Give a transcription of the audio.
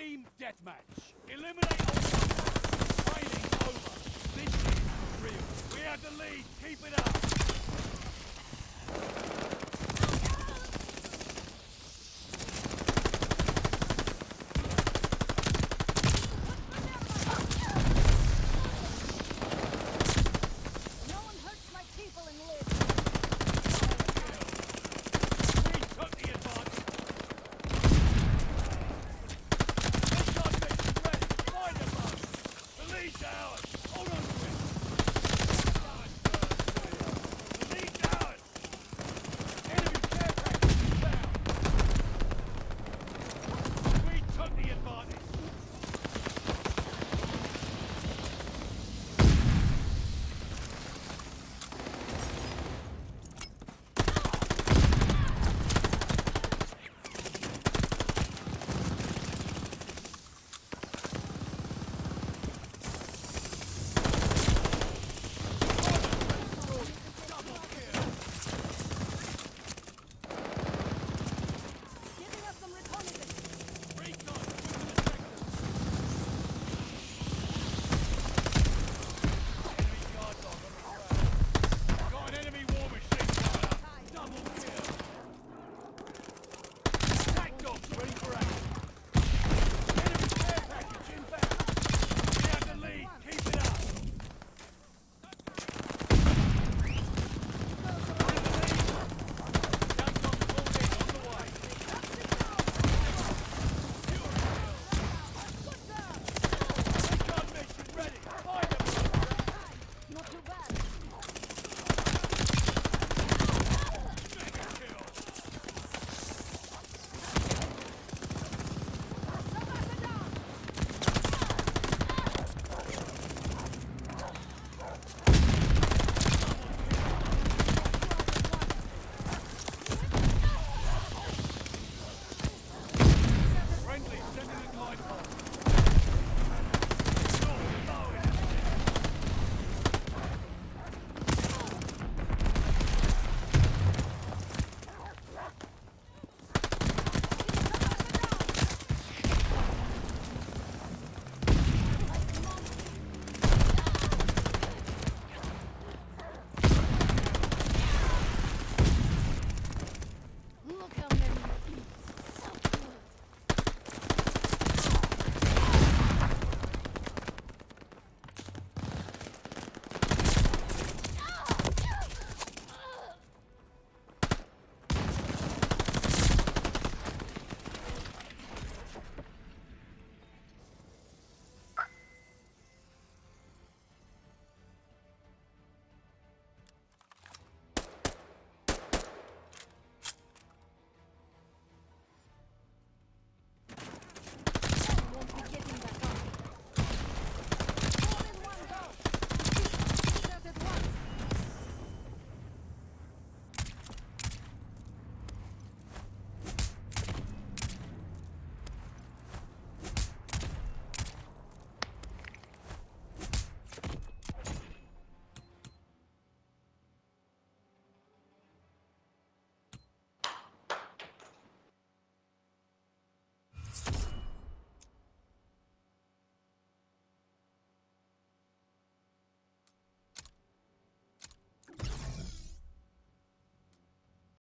Team deathmatch. Eliminate all Training's over. This is real. We have the lead. Keep it up. Down! Hold on